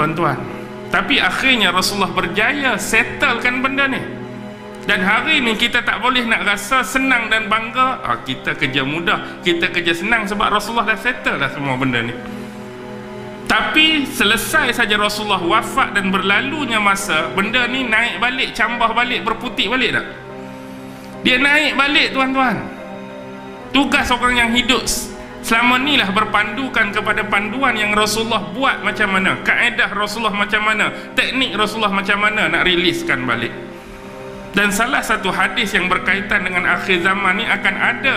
tuan-tuan. Tapi akhirnya Rasulullah berjaya settlekan benda ni. Dan hari ni kita tak boleh nak rasa senang dan bangga. Ah, kita kerja mudah kita kerja senang sebab Rasulullah dah settle dah semua benda ni. Tapi selesai saja Rasulullah wafat dan berlalunya masa benda ni naik balik cambah balik berputik balik tak? Dia naik balik tuan-tuan. Tugas orang yang hidup selama ni lah berpandukan kepada panduan yang Rasulullah buat macam mana kaedah Rasulullah macam mana teknik Rasulullah macam mana nak riliskan balik. Dan salah satu hadis yang berkaitan dengan akhir zaman ni akan ada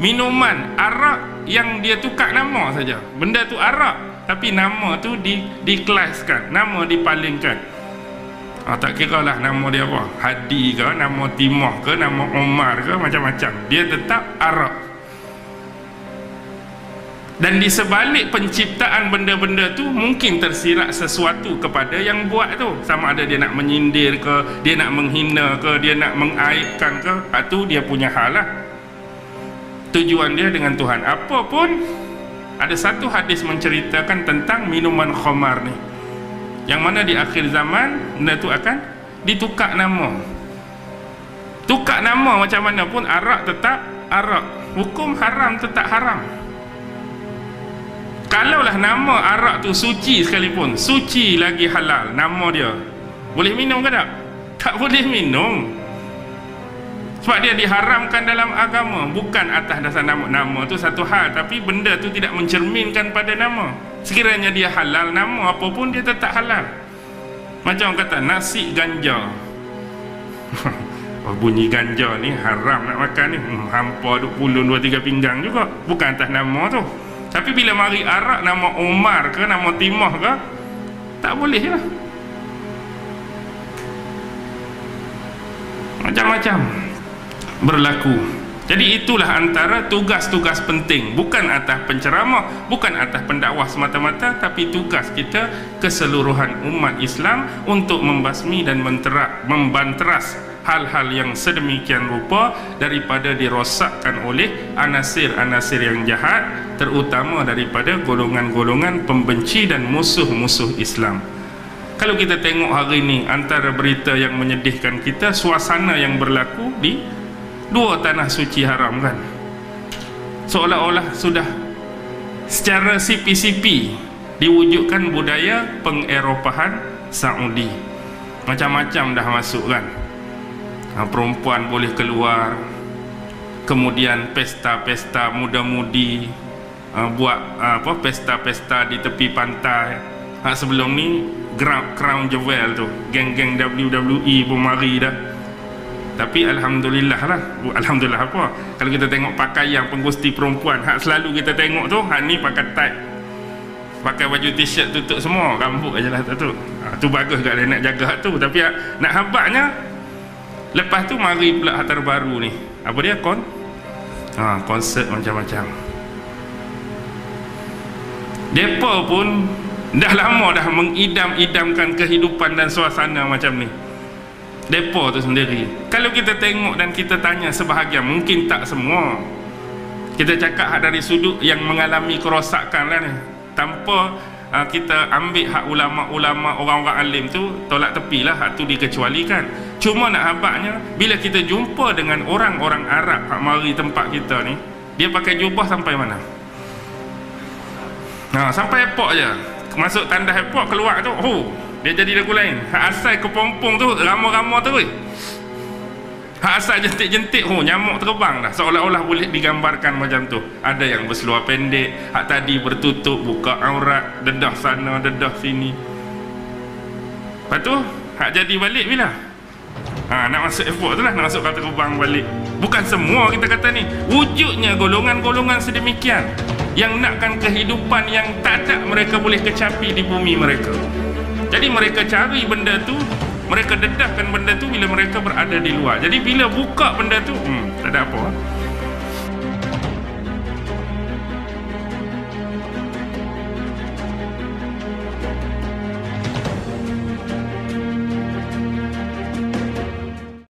minuman arak yang dia tukar nama saja. Benda tu arak tapi nama tu di dikelaskan nama dipalingkan. Ha, tak kira lah nama dia apa. Hadi ke nama Timah ke nama Omar ke macam-macam. Dia tetap arak dan di sebalik penciptaan benda-benda tu mungkin tersirat sesuatu kepada yang buat tu. Sama ada dia nak menyindir ke dia nak menghina ke dia nak mengaibkan ke itu dia punya hal lah. Tujuan dia dengan Tuhan. Apa pun ada satu hadis menceritakan tentang minuman khamar ni. Yang mana di akhir zaman benda tu akan ditukar nama. Tukar nama macam mana pun arak tetap arak. Hukum haram tetap haram Kalaulah nama arak tu suci sekalipun Suci lagi halal Nama dia. Boleh minum ke tak? Tak boleh minum. Sebab dia diharamkan dalam agama Bukan atas dasar nama Nama tu satu hal Tapi benda tu tidak mencerminkan pada nama. Sekiranya dia halal Nama apapun dia tetap halal. Macam orang kata Nasi ganja. Oh, Bunyi ganja ni haram nak makan ni. Hmm, Hampa duk pulun dua tiga pinggang juga. Bukan atas nama tu tapi bila mari arak nama Umar ke nama Timah ke tak boleh lah. Macam-macam berlaku. Jadi itulah antara tugas-tugas penting. Bukan atas penceramah bukan atas pendakwah semata-mata tapi tugas kita keseluruhan umat Islam untuk membasmi dan menterak, membanteras hal-hal yang sedemikian rupa daripada dirosakkan oleh anasir-anasir yang jahat terutama daripada golongan-golongan pembenci dan musuh-musuh Islam. Kalau kita tengok hari ini antara berita yang menyedihkan kita suasana yang berlaku di dua tanah suci haram kan? Seolah-olah sudah secara sipi-sipi diwujudkan budaya pengeropahan Saudi. Macam-macam dah masuk kan perempuan boleh keluar kemudian pesta-pesta muda-mudi ha, buat ha, apa pesta-pesta di tepi pantai. Ha, sebelum ni crown jewel tu geng-geng WWE pun mari dah. Tapi Alhamdulillah lah. Alhamdulillah apa? Kalau kita tengok pakaian penggusti perempuan hak selalu kita tengok tu hak ni pakai tight. Pakai baju t-shirt tutup semua rambut aja lah tu. Ha, tu bagus kat nak jaga tu. Tapi nak habaknya lepas tu mari pula hak terbaru ni. Apa dia? Kon? Ha, konsert macam-macam. Mereka pun dah lama dah mengidam-idamkan kehidupan dan suasana macam ni. Mereka tu sendiri. Kalau kita tengok dan kita tanya sebahagian mungkin tak semua. Kita cakap dari sudut yang mengalami kerosakan lah ni. Tanpa uh, kita ambil hak ulama-ulama orang-orang alim tu tolak tepi lah hak tu dikecualikan. Cuma nak habaknya bila kita jumpa dengan orang-orang Arab hak mari tempat kita ni dia pakai jubah sampai mana? Ha, sampai airport je. Masuk tanda airport keluar tu oh, dia jadi lagu lain. Hak asal kepompong tu ramah-ramah tu Hak asal jentik-jentik oh nyamuk terbang dah seolah-olah boleh digambarkan macam tu. Ada yang berseluar pendek hak tadi bertutup buka aurat dedah sana dedah sini. Lepas tu hak jadi balik bila? Ha, nak masuk airport tu lah nak masuk kapal terbang balik. Bukan semua kita kata ni. Wujudnya golongan-golongan sedemikian yang nakkan kehidupan yang tak ada mereka boleh kecapi di bumi mereka. Jadi mereka cari benda tu mereka dedahkan benda tu bila mereka berada di luar. Jadi bila buka benda tu hmm, tak ada apa